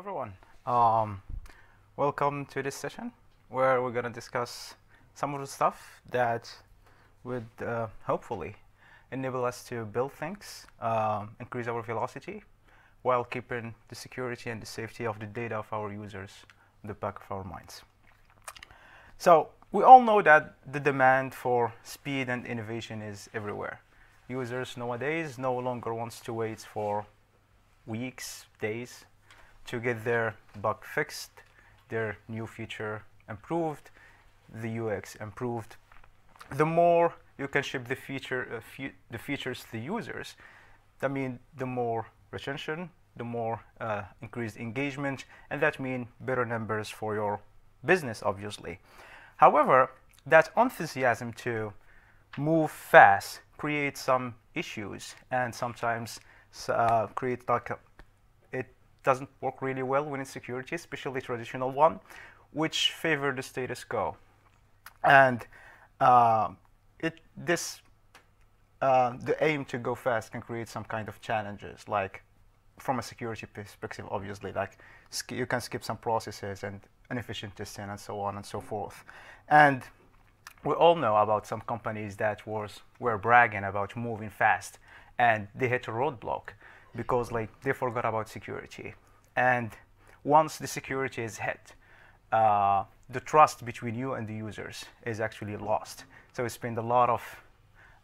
everyone. Um, welcome to this session where we're going to discuss some of the stuff that would uh, hopefully enable us to build things, um, increase our velocity, while keeping the security and the safety of the data of our users in the back of our minds. So we all know that the demand for speed and innovation is everywhere. Users nowadays no longer wants to wait for weeks, days to get their bug fixed, their new feature improved, the UX improved. The more you can ship the feature uh, the features to the users, that means the more retention, the more uh, increased engagement, and that means better numbers for your business, obviously. However, that enthusiasm to move fast creates some issues and sometimes uh, create like doesn't work really well when it's security, especially traditional one, which favor the status quo. And uh, it this uh, the aim to go fast can create some kind of challenges, like from a security perspective, obviously, like you can skip some processes and inefficient testing and so on and so forth. And we all know about some companies that was were bragging about moving fast, and they hit a roadblock because like they forgot about security. And once the security is hit, uh, the trust between you and the users is actually lost. So we spend a lot of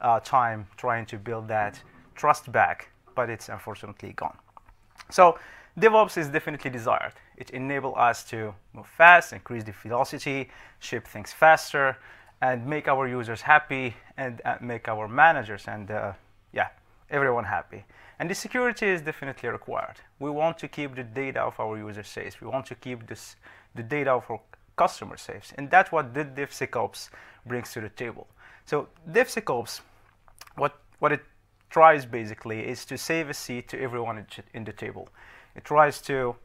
uh, time trying to build that trust back, but it's unfortunately gone. So DevOps is definitely desired. It enables us to move fast, increase the velocity, ship things faster, and make our users happy, and uh, make our managers and uh, yeah, everyone happy. And the security is definitely required. We want to keep the data of our users safe. We want to keep this, the data of our customers safe. And that's what the DevSecOps brings to the table. So DevSecOps, what, what it tries basically is to save a seat to everyone in the table. It tries to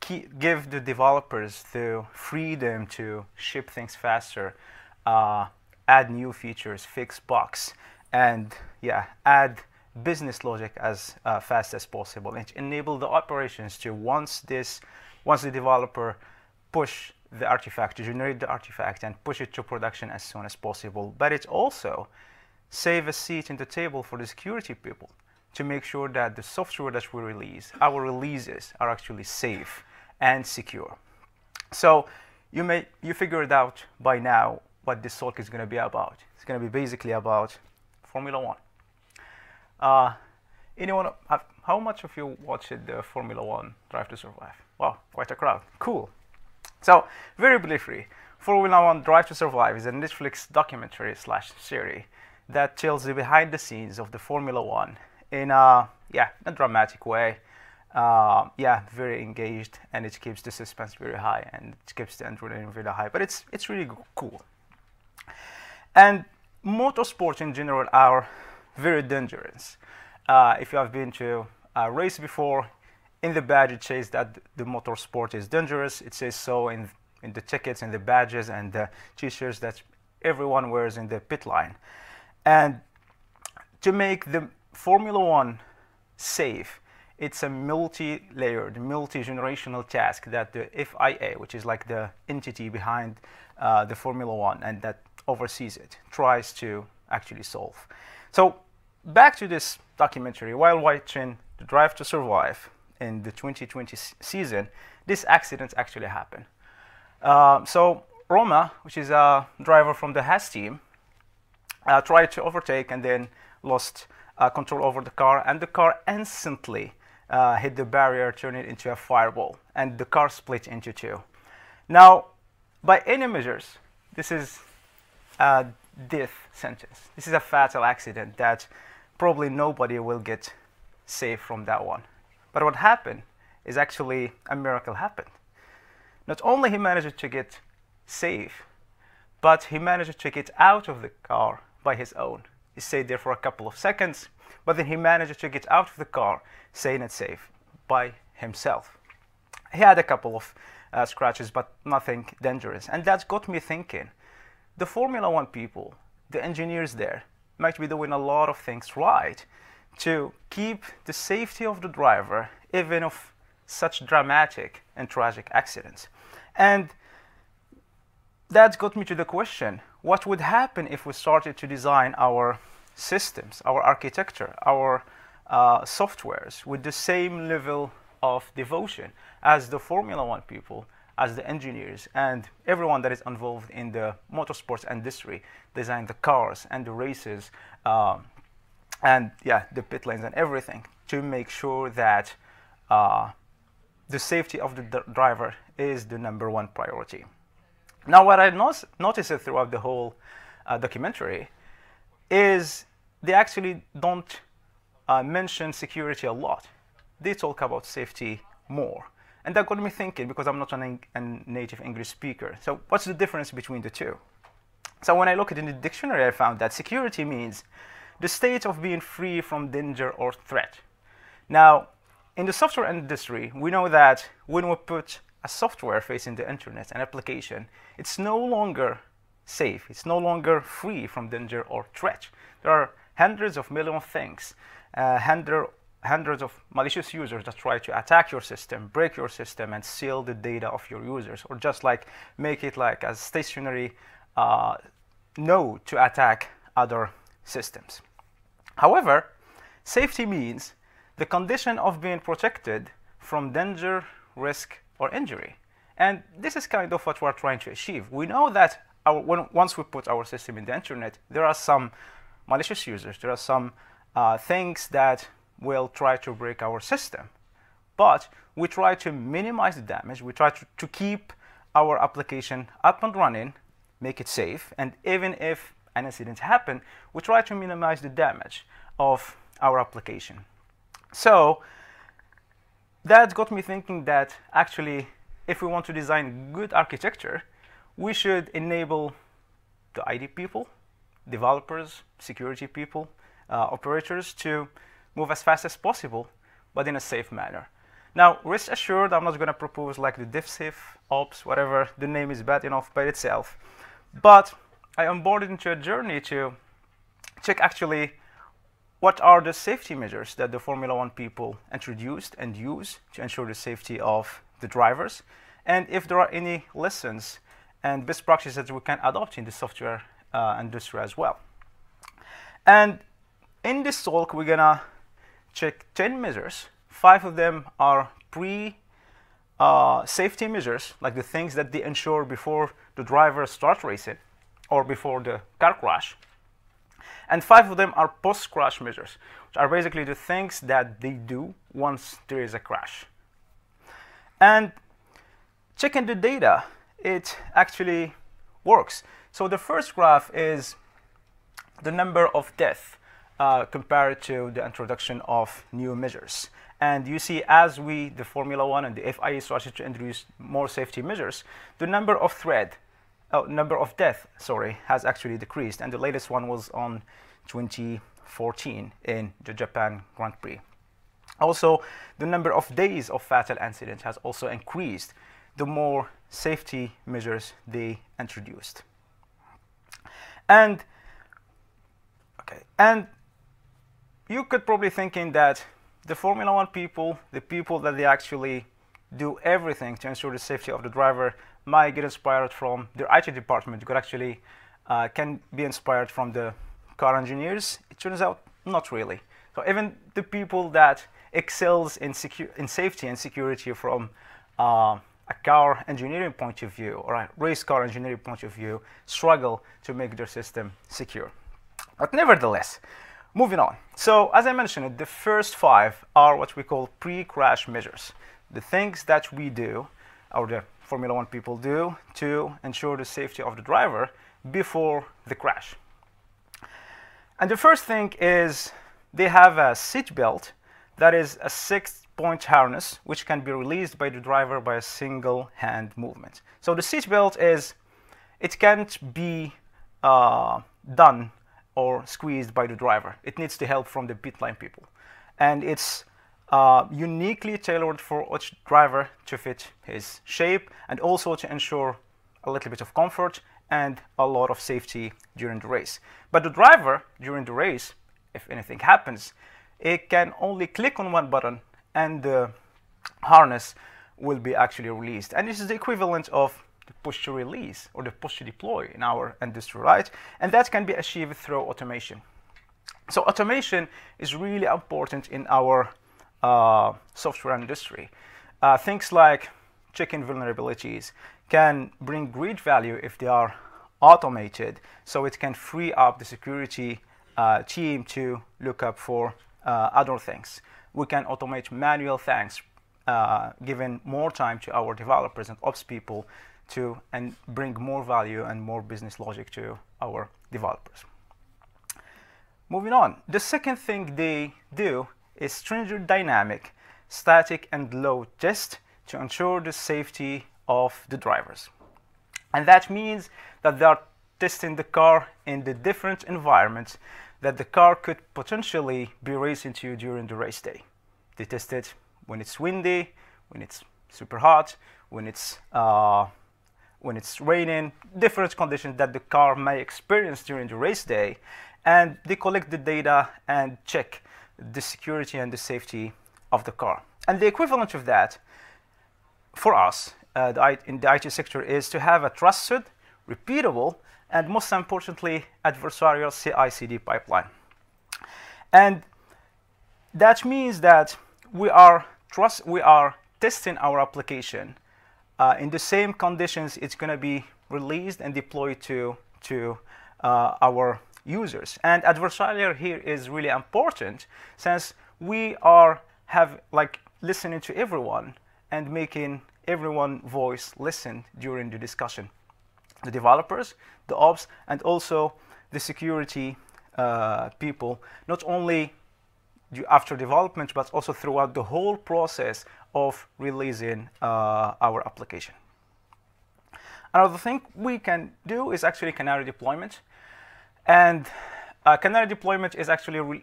keep, give the developers the freedom to ship things faster, uh, add new features, fix bugs, and yeah, add business logic as uh, fast as possible and enable the operations to once this, once the developer push the artifact to generate the artifact and push it to production as soon as possible. But it also save a seat in the table for the security people to make sure that the software that we release, our releases are actually safe and secure. So you may you figured out by now what this talk is going to be about. It's going to be basically about Formula One. Uh, anyone? Uh, how much of you watched the Formula One Drive to Survive? Wow, quite a crowd. Cool. So, very briefly, Formula One Drive to Survive is a Netflix documentary slash series that tells the behind the scenes of the Formula One in a yeah a dramatic way. Uh, yeah, very engaged, and it keeps the suspense very high, and it keeps the adrenaline very high. But it's it's really cool. And motorsports in general are very dangerous. Uh, if you have been to a race before, in the badge it says that the motorsport is dangerous. It says so in, in the tickets and the badges and the t-shirts that everyone wears in the pit line. And to make the Formula One safe, it's a multi-layered, multi-generational task that the FIA, which is like the entity behind uh, the Formula One and that oversees it, tries to actually solve. So back to this documentary, while watching The Drive to Survive in the 2020 season, this accident actually happened. Uh, so Romain, which is a driver from the Haas team, uh, tried to overtake and then lost uh, control over the car, and the car instantly uh, hit the barrier, turning it into a fireball, and the car split into two. Now, by any measures, this is a death sentence. This is a fatal accident that probably nobody will get safe from that one. But what happened is actually a miracle happened. Not only he managed to get safe, but he managed to get out of the car by his own. He stayed there for a couple of seconds, but then he managed to get out of the car, saying it's safe, by himself. He had a couple of uh, scratches, but nothing dangerous. And that got me thinking the Formula One people, the engineers there, might be doing a lot of things right to keep the safety of the driver, even of such dramatic and tragic accidents. And that got me to the question what would happen if we started to design our systems, our architecture, our uh, softwares with the same level of devotion as the Formula One people, as the engineers, and everyone that is involved in the motorsports industry, design the cars and the races, um, and yeah, the pit lanes and everything to make sure that uh, the safety of the driver is the number one priority. Now, what I not- noticed throughout the whole uh, documentary is they actually don't uh, mention security a lot. They talk about safety more. And that got me thinking because I'm not a native English speaker. So, what's the difference between the two? So, when I looked in the dictionary, I found that security means the state of being free from danger or threat. Now, in the software industry, we know that when we put a software facing the internet, an application, it's no longer safe. It's no longer free from danger or threat. There are hundreds of millions of things, uh, hundred, hundreds of malicious users that try to attack your system, break your system, and steal the data of your users, or just like make it like a stationary uh, node to attack other systems. However, safety means the condition of being protected from danger, risk, or injury. And this is kind of what we're trying to achieve. We know that our, when, once we put our system in the internet, there are some malicious users, there are some uh, things that will try to break our system. But we try to minimize the damage, we try to, to keep our application up and running, make it safe, and even if an incident happens, we try to minimize the damage of our application. So that got me thinking that actually, if we want to design good architecture, we should enable the IT people, developers, security people, uh, operators to move as fast as possible, but in a safe manner. Now, rest assured, I'm not going to propose like the DevSafe, Ops, whatever, the name is bad enough by itself. But I onboarded into a journey to check actually what are the safety measures that the Formula One people introduced and use to ensure the safety of the drivers? And if there are any lessons and best practices that we can adopt in the software uh, industry as well. And in this talk, we're gonna check 10 measures. Five of them are pre uh, safety measures, like the things that they ensure before the driver starts racing or before the car crash. And five of them are post-crash measures, which are basically the things that they do once there is a crash. And checking the data, it actually works. So the first graph is the number of deaths uh, compared to the introduction of new measures. And you see, as we, the Formula One and the FIA started to introduce more safety measures, the number of thread oh, number of deaths, sorry, has actually decreased, and the latest one was on 2014 in the Japan Grand Prix. Also, the number of days of fatal incidents has also increased the more safety measures they introduced. And okay, and you could probably thinking that the Formula One people, the people that they actually do everything to ensure the safety of the driver, might get inspired from their IT department. You could actually uh, can be inspired from the car engineers. It turns out not really. So even the people that excels in, in safety and security from uh, a car engineering point of view or a race car engineering point of view struggle to make their system secure. But nevertheless, moving on. So as I mentioned, the first five are what we call pre-crash measures. The things that we do, or the Formula One people do to ensure the safety of the driver before the crash. And the first thing is they have a seat belt that is a six point harness which can be released by the driver by a single hand movement. So the seat belt is, it can't be uh, done or squeezed by the driver. It needs the help from the pit line people. And it's uh, uniquely tailored for each driver to fit his shape and also to ensure a little bit of comfort and a lot of safety during the race. But the driver during the race, if anything happens, it can only click on one button and the harness will be actually released. And this is the equivalent of the push to release or the push to deploy in our industry, right? And that can be achieved through automation. So automation is really important in our uh, software industry. Uh, things like checking vulnerabilities can bring great value if they are automated, so it can free up the security uh, team to look up for uh, other things. We can automate manual things, uh, giving more time to our developers and ops people to and bring more value and more business logic to our developers. Moving on, the second thing they do is stringent dynamic, static and load test to ensure the safety of the drivers. And that means that they are testing the car in the different environments that the car could potentially be racing to during the race day. They test it when it's windy, when it's super hot, when it's uh, when it's raining, different conditions that the car may experience during the race day, and they collect the data and check the security and the safety of the car. And the equivalent of that for us uh, in the IT sector is to have a trusted, repeatable, and most importantly, adversarial CI/CD pipeline. And that means that we are trust we are testing our application uh, in the same conditions it's going to be released and deployed to to uh, our users. And adversarial here is really important since we are have like listening to everyone and making everyone voice listen during the discussion. The developers, the ops, and also the security uh, people, not only after development, but also throughout the whole process of releasing uh, our application. Another thing we can do is actually canary deployment. And uh, canary deployment is actually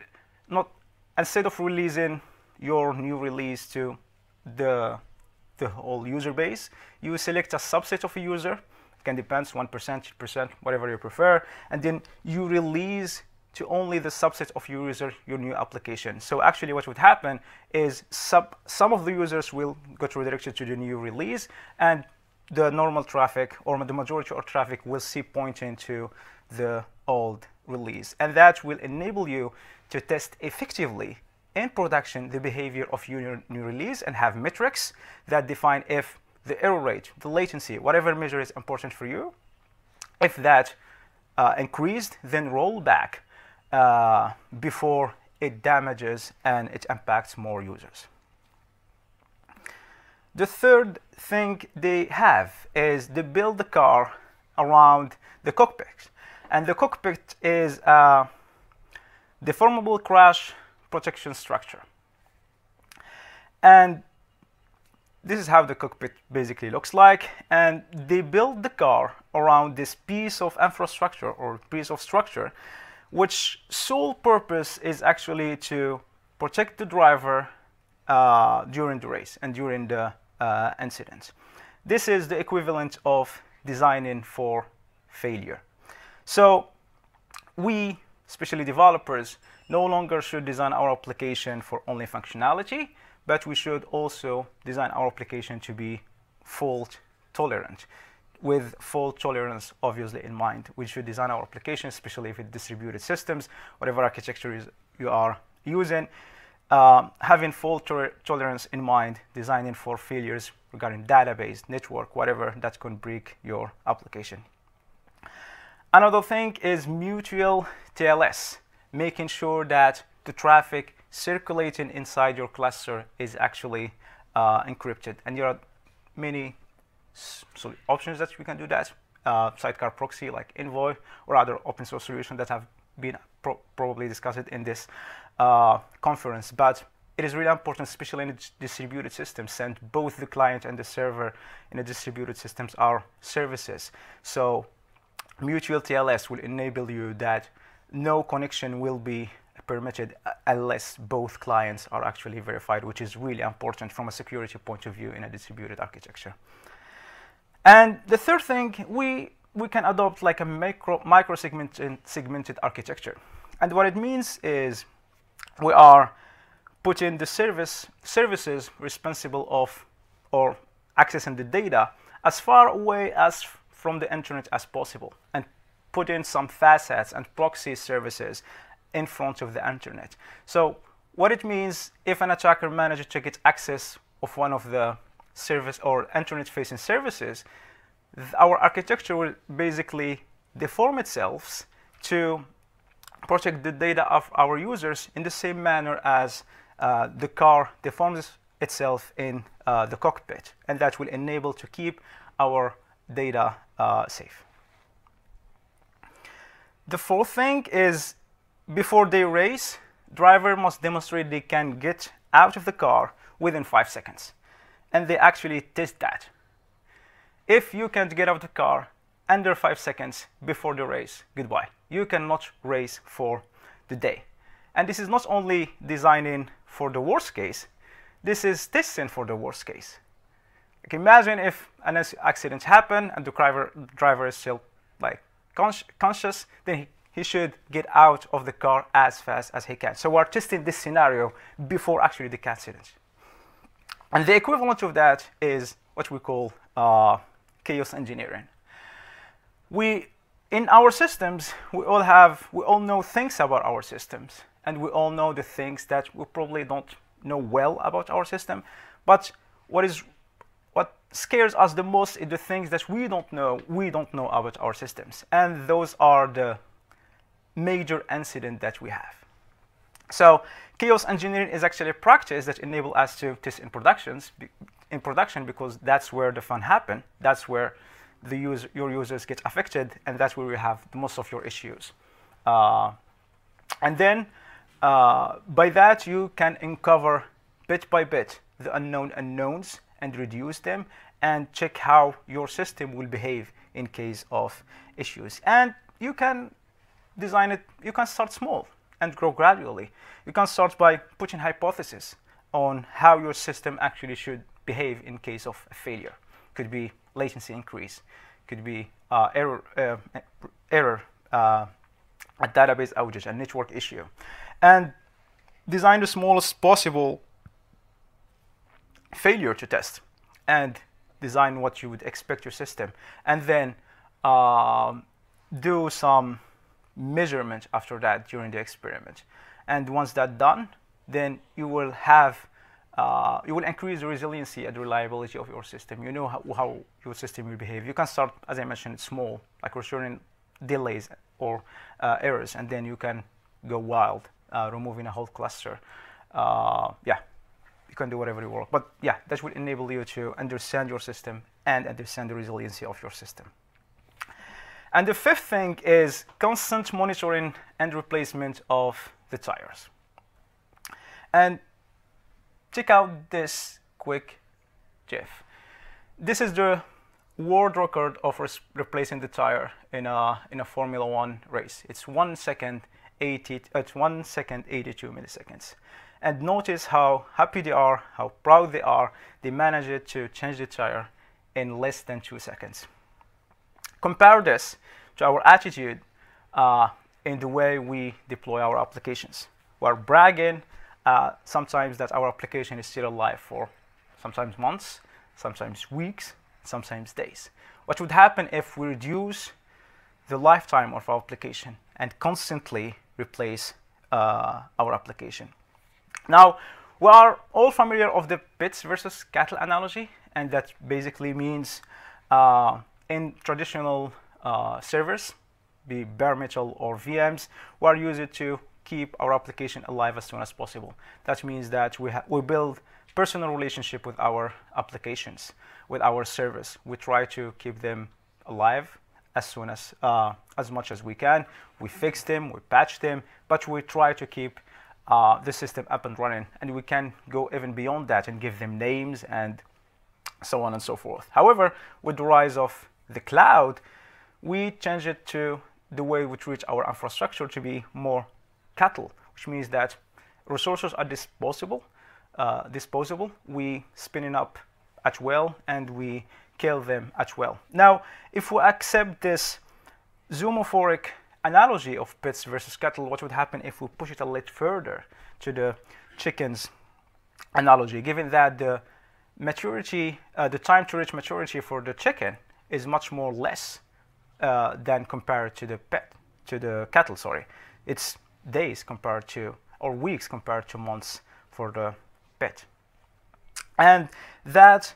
not, instead of releasing your new release to the, the whole user base, you select a subset of a user. It can depend, 1%, 2%, whatever you prefer. And then you release to only the subset of your user your new application. So actually what would happen is sub, some of the users will get redirected to the new release and the normal traffic or the majority of traffic will see pointing to the old release. And that will enable you to test effectively in production the behavior of your new release and have metrics that define if the error rate, the latency, whatever measure is important for you, if that uh, increased, then roll back uh, before it damages and it impacts more users. The third thing they have is they build the car around the cockpit. And the cockpit is a deformable crash protection structure. And this is how the cockpit basically looks like. And they build the car around this piece of infrastructure or piece of structure, which sole purpose is actually to protect the driver uh, during the race and during the uh, incident. This is the equivalent of designing for failure. So we, especially developers, no longer should design our application for only functionality, but we should also design our application to be fault tolerant. With fault tolerance obviously in mind, we should design our application, especially if it's distributed systems, whatever architecture is you are using, uh, having fault tolerance in mind, designing for failures regarding database, network, whatever that can break your application. Another thing is mutual TLS, making sure that the traffic circulating inside your cluster is actually uh, encrypted. And there are many so options that we can do that. Uh, sidecar proxy like Envoy or other open source solutions that have been pro probably discussed in this uh, conference. But it is really important, especially in distributed systems, and both the client and the server in the distributed systems are services. So mutual TLS will enable you that no connection will be permitted unless both clients are actually verified, which is really important from a security point of view in a distributed architecture. And the third thing, we, we can adopt like a micro, micro segmented, segmented architecture. And what it means is we are putting the service services responsible of or accessing the data as far away as from the internet as possible and put in some facets and proxy services in front of the internet. So what it means if an attacker manages to get access of one of the service or internet facing services, our architecture will basically deform itself to protect the data of our users in the same manner as uh, the car deforms itself in uh, the cockpit, and that will enable to keep our data uh, safe. The fourth thing is before they race, driver must demonstrate they can get out of the car within five seconds. And they actually test that. If you can't get out of the car under five seconds before the race, goodbye. You cannot race for the day. And this is not only designing for the worst case, this is testing for the worst case. Like imagine if an accident happened and the driver, driver is still like conscious, then he, he should get out of the car as fast as he can. So we're testing this scenario before actually the accident. And the equivalent of that is what we call uh, chaos engineering. We, in our systems, we all have, we all know things about our systems, and we all know the things that we probably don't know well about our system. But what is what scares us the most is the things that we don't know we don't know about our systems and those are the major incident that we have so chaos engineering is actually a practice that enable us to test in productions in production because that's where the fun happen. That's where the user, your users get affected and that's where we have most of your issues. Uh, and then uh, by that you can uncover bit by bit the unknown unknowns and reduce them and check how your system will behave in case of issues. And you can design it, you can start small and grow gradually. You can start by putting hypotheses on how your system actually should behave in case of a failure. Could be latency increase, could be uh, error, uh, error uh, a database outage, a network issue. And design the smallest possible failure to test and design what you would expect your system and then um, do some measurement after that during the experiment and once that's done then you will have uh, you will increase the resiliency and reliability of your system. You know how, how, your system will behave. You can start, as I mentioned, small, like restoring delays or uh, errors, and then you can go wild, uh, removing a whole cluster. Uh, yeah, you can do whatever you want. But yeah, that will enable you to understand your system and understand the resiliency of your system. And the fifth thing is constant monitoring and replacement of the tires. And check out this quick GIF. This is the world record of replacing the tire in a in a Formula One race. It's one second 80. It's one second 82 milliseconds and notice how happy they are, how proud they are. They managed to change the tire in less than two seconds. Compare this to our attitude uh, in the way we deploy our applications. We're bragging uh, sometimes that our application is still alive for sometimes months, sometimes weeks, sometimes days. What would happen if we reduce the lifetime of our application and constantly replace uh, our application? Now, we are all familiar of the pets versus cattle analogy, and that basically means uh, in traditional uh, servers, be bare metal or VMs, we are used to keep our application alive as soon as possible. That means that we, we build personal relationship with our applications, with our servers. We try to keep them alive as soon as uh, as much as we can. We fix them, we patch them, but we try to keep uh, the system up and running. And we can go even beyond that and give them names and so on and so forth. However, with the rise of the cloud, we change it to the way we treat our infrastructure to be more cattle, which means that resources are disposable. Uh, disposable. We spin it up at will and we kill them at will. Now, if we accept this zoomorphic analogy of pets versus cattle, what would happen if we push it a little further to the chickens analogy, given that the maturity, uh, the time to reach maturity for the chicken is much more less uh, than compared to the pet, to the cattle. Sorry, it's days compared to or weeks compared to months for the pet, and that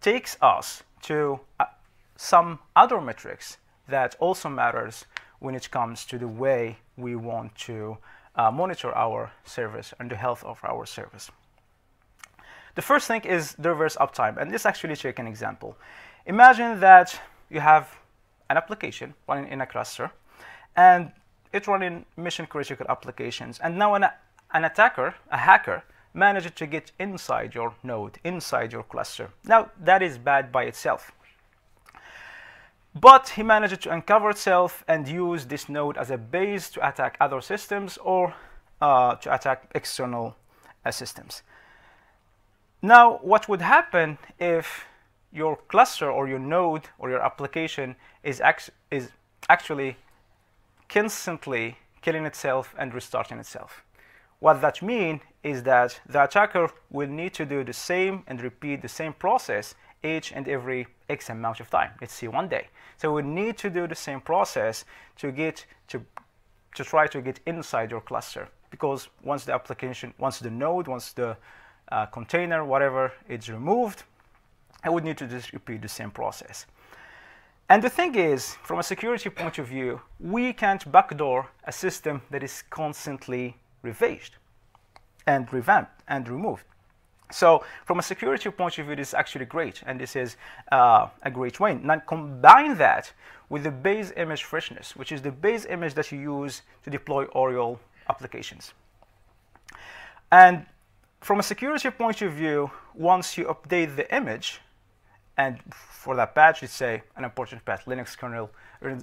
takes us to uh, some other metrics that also matters when it comes to the way we want to uh, monitor our service and the health of our service. The first thing is the reverse uptime, and this actually take an example. Imagine that you have an application running in a cluster, and it's running mission critical applications, and now an, an attacker, a hacker, managed to get inside your node, inside your cluster. Now, that is bad by itself. But he managed to uncover itself and use this node as a base to attack other systems or uh, to attack external uh, systems. Now, what would happen if your cluster or your node or your application is, act is actually constantly killing itself and restarting itself? What that means is that the attacker will need to do the same and repeat the same process each and every X amount of time. Let's see one day. So we need to do the same process to get to to try to get inside your cluster because once the application, once the node, once the uh, container, whatever, it's removed, I would need to just repeat the same process. And the thing is, from a security point of view, we can't backdoor a system that is constantly revised and revamped and removed. So from a security point of view, this is actually great, and this is uh, a great way. Now combine that with the base image freshness, which is the base image that you use to deploy Oriole applications. And from a security point of view, once you update the image, and for that patch, it's say an important patch, Linux kernel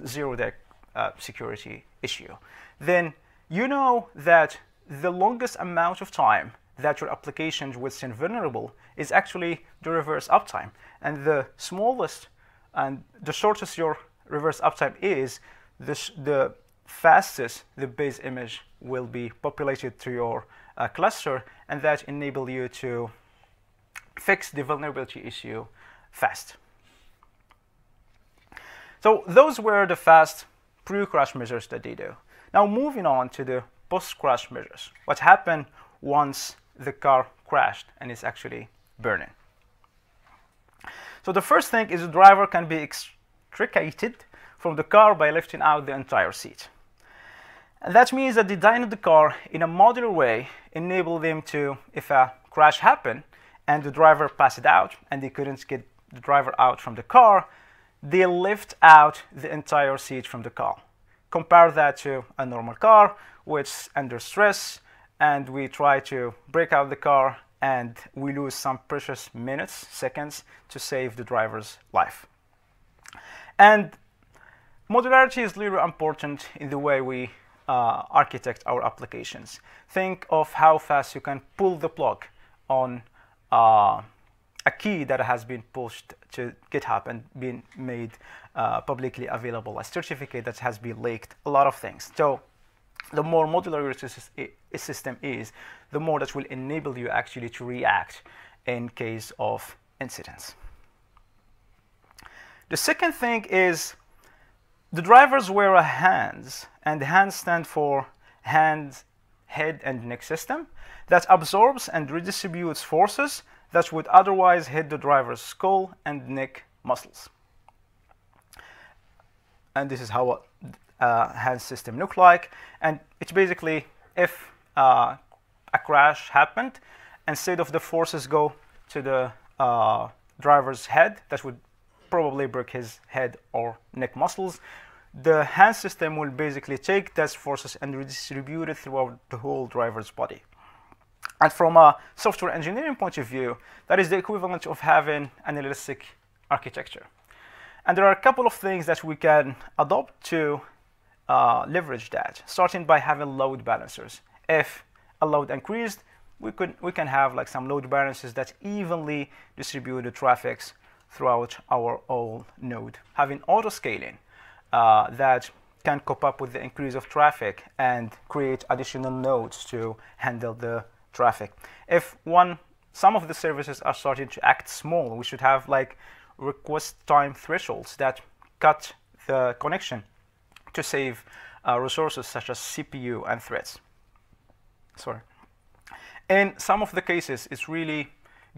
zero-day uh, security issue, then you know that the longest amount of time that your application would stay vulnerable is actually the reverse uptime. And the smallest and the shortest your reverse uptime is, the, the fastest the base image will be populated to your uh, cluster, and that enable you to fix the vulnerability issue fast. So those were the fast pre-crash measures that they do. Now moving on to the post-crash measures. What happened once the car crashed and is actually burning? So the first thing is the driver can be extricated from the car by lifting out the entire seat. And that means that designing the car in a modular way enable them to, if a crash happened and the driver passed out and they couldn't get the driver out from the car, they lift out the entire seat from the car. Compare that to a normal car, which under stress, and we try to break out the car and we lose some precious minutes, seconds, to save the driver's life. And modularity is really important in the way we uh, architect our applications. Think of how fast you can pull the plug on uh, a key that has been pushed to GitHub and been made uh, publicly available, a certificate that has been leaked, a lot of things. So the more modular your system is, the more that will enable you actually to react in case of incidents. The second thing is the drivers wear a HANS, and HANS stand for hands, head, and neck system that absorbs and redistributes forces that would otherwise hit the driver's skull and neck muscles. And this is how a uh, HANS system look like. And it's basically if uh, a crash happened, instead of the forces go to the uh, driver's head, that would probably break his head or neck muscles. The HANS system will basically take those forces and redistribute it throughout the whole driver's body. And from a software engineering point of view, that is the equivalent of having an elastic architecture. And there are a couple of things that we can adopt to uh, leverage that, starting by having load balancers. If a load increased, we, could, we can have like some load balancers that evenly distribute the traffics throughout our whole node. Having auto scaling uh, that can cope up with the increase of traffic and create additional nodes to handle the traffic. If one, some of the services are starting to act small, we should have like request time thresholds that cut the connection to save uh, resources such as CPU and threads. Sorry. In some of the cases, it's really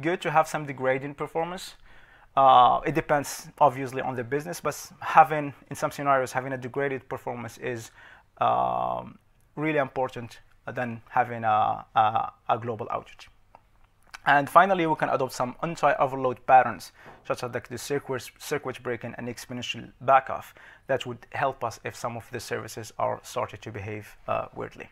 good to have some degrading performance. Uh, it depends obviously on the business, but having in some scenarios having a degraded performance is um, really important than having a, a, a, global outage. And finally, we can adopt some anti-overload patterns, such as like the circuit, circuit breaking and exponential backoff, that would help us if some of the services are started to behave uh, weirdly.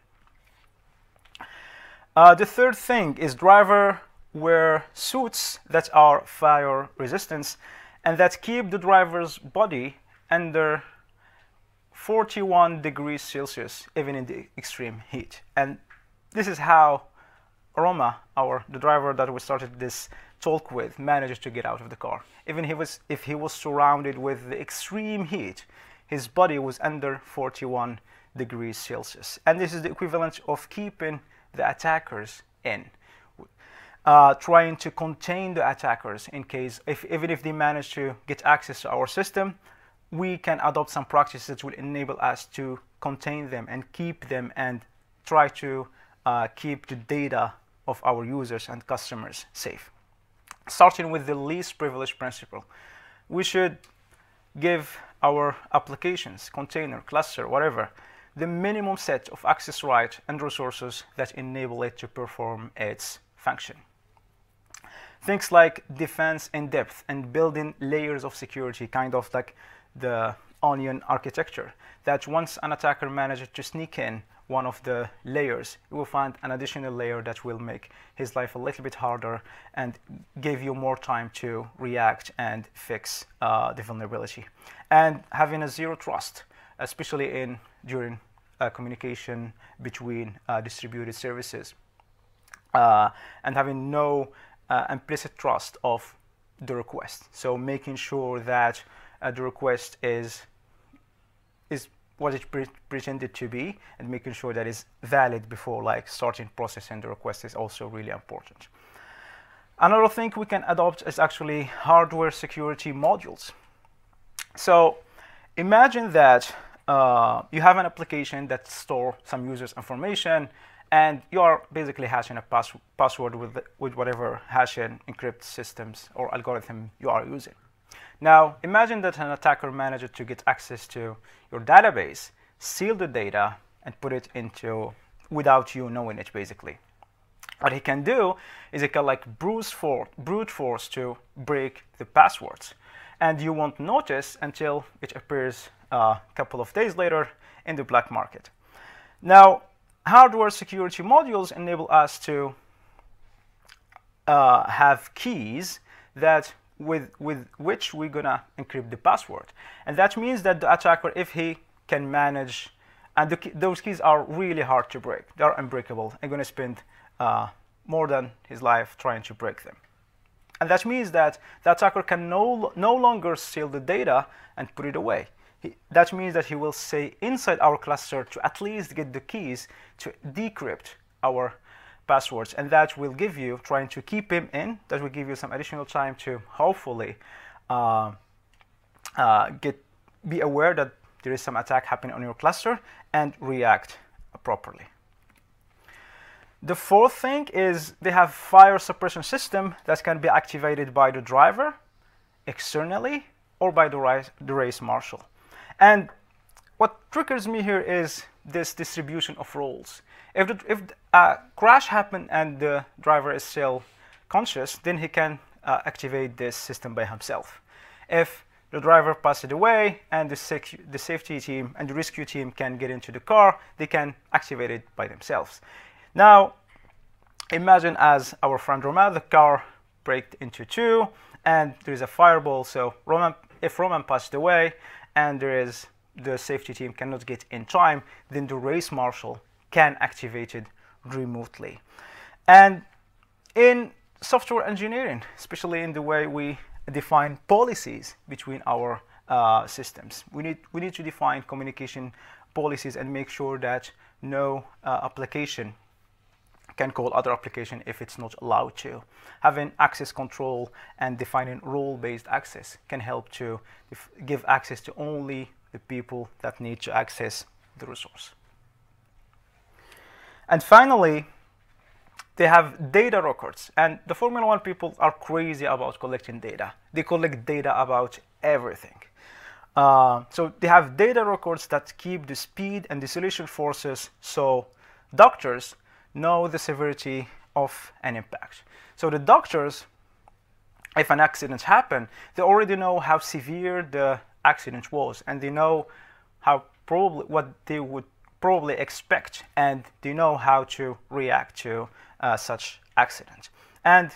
Uh, the third thing is driver wear suits that are fire resistant and that keep the driver's body under 41 degrees Celsius, even in the extreme heat. And this is how Romain, our the driver that we started this talk with, managed to get out of the car. Even he was, if he was surrounded with the extreme heat, his body was under 41 degrees Celsius. And this is the equivalent of keeping the attackers in. Uh, trying to contain the attackers in case, if, even if they manage to get access to our system, we can adopt some practices that will enable us to contain them and keep them and try to uh, keep the data of our users and customers safe. Starting with the least privilege principle, we should give our applications, container, cluster, whatever, the minimum set of access rights and resources that enable it to perform its function. Things like defense in depth and building layers of security, kind of like the onion architecture, that once an attacker manages to sneak in one of the layers, you will find an additional layer that will make his life a little bit harder and give you more time to react and fix uh, the vulnerability. And having a zero trust, especially in during uh, communication between uh, distributed services, uh, and having no uh, implicit trust of the request. So making sure that uh, the request is is what it pre pretended to be and making sure that it's valid before like starting processing the request is also really important. Another thing we can adopt is actually hardware security modules. So imagine that uh, you have an application that stores some users information and you are basically hashing a pass password with, with whatever hashing encrypt systems or algorithm you are using. Now, imagine that an attacker managed to get access to your database, steal the data, and put it into without you knowing it, basically. What he can do is he can like brute force, brute force to break the passwords. And you won't notice until it appears a couple of days later in the black market. Now, hardware security modules enable us to uh, have keys that with, with which we're gonna encrypt the password. And that means that the attacker, if he can manage, and the, those keys are really hard to break, they're unbreakable, and gonna spend uh, more than his life trying to break them. And that means that the attacker can no, no longer steal the data and put it away. He, that means that he will stay inside our cluster to at least get the keys to decrypt our passwords and that will give you trying to keep him in that will give you some additional time to hopefully uh, uh, get be aware that there is some attack happening on your cluster and react properly. The fourth thing is they have fire suppression system that can be activated by the driver externally or by the race, the race marshal. And what triggers me here is this distribution of roles if, the, if a crash happened and the driver is still conscious, then he can uh, activate this system by himself. If the driver passes away and the, the safety team and the rescue team can get into the car, they can activate it by themselves. Now, imagine as our friend Romain, the car breaks into two and there is a fireball. So Romain, if Romain passed away and there is the safety team cannot get in time, then the race marshal can activate it remotely. And in software engineering, especially in the way we define policies between our uh, systems, we need, we need to define communication policies and make sure that no uh, application can call other application if it's not allowed to. Having access control and defining role-based access can help to give access to only the people that need to access the resource. And finally, they have data records. And the Formula One people are crazy about collecting data. They collect data about everything. Uh, so they have data records that keep the speed and deceleration forces so doctors know the severity of an impact. So the doctors, if an accident happened, they already know how severe the accident was and they know how probably what they would probably expect and they know how to react to uh, such accident. And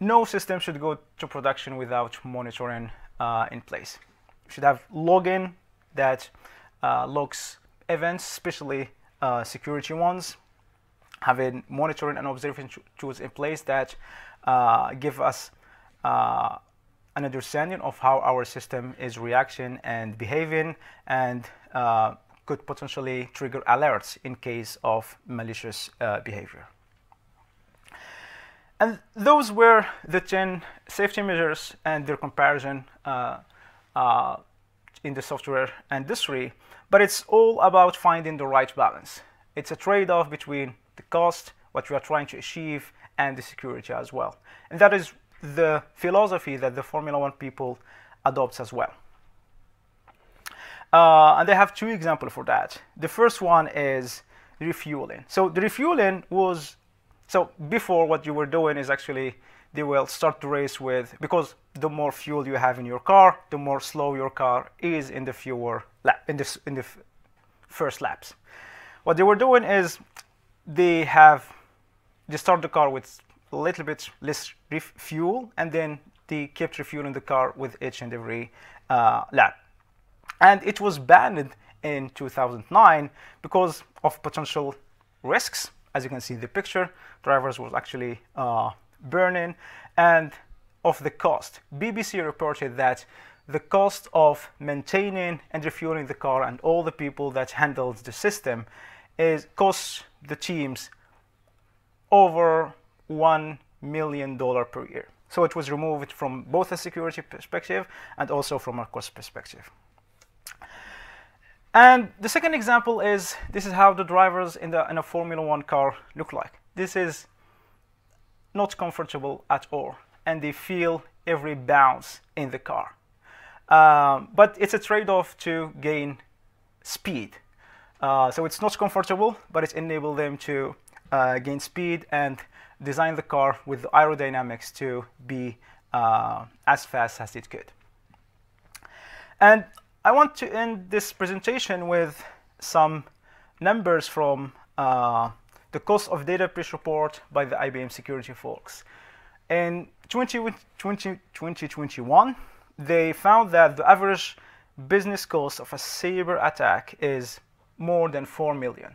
no system should go to production without monitoring uh, in place. You should have login that uh, logs events, especially uh, security ones, having monitoring and observation tools in place that uh, give us uh, an understanding of how our system is reacting and behaving and uh, could potentially trigger alerts in case of malicious uh, behavior. And those were the 10 safety measures and their comparison uh, uh, in the software industry. But it's all about finding the right balance. It's a trade-off between the cost, what you are trying to achieve, and the security as well. And that is the philosophy that the Formula One people adopts as well. Uh, and they have two examples for that. The first one is refueling. So the refueling was, so before what you were doing is actually they will start the race with, because the more fuel you have in your car, the more slow your car is in the fewer lap, in the, in the first laps. What they were doing is they have, they start the car with a little bit less fuel and then they kept refueling the car with each and every uh, lap. And it was banned in 2009 because of potential risks. As you can see in the picture, drivers was actually uh, burning and of the cost. BBC reported that the cost of maintaining and refueling the car and all the people that handled the system is costs the teams over one million dollar per year. So it was removed from both a security perspective and also from a cost perspective. And the second example is this is how the drivers in, the, in a Formula One car look like. This is not comfortable at all, and they feel every bounce in the car. Um, but it's a trade-off to gain speed. Uh, so it's not comfortable, but it's enabled them to uh, gain speed and design the car with the aerodynamics to be uh, as fast as it could. And I want to end this presentation with some numbers from uh, the cost of data breach report by the IBM security folks. In 2021, they found that the average business cost of a cyber attack is more than 4 million.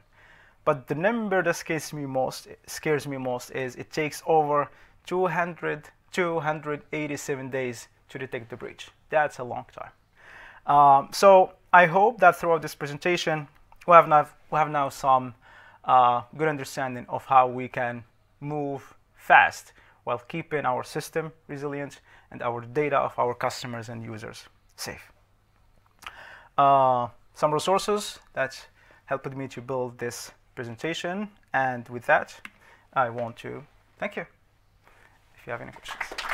But the number that scares me most, scares me most is it takes over 200, 287 days to detect the breach. That's a long time. Um, so I hope that throughout this presentation, we have now, we have now some uh, good understanding of how we can move fast while keeping our system resilient and our data of our customers and users safe. Uh, some resources that helped me to build this presentation. And with that, I want to thank you if you have any questions.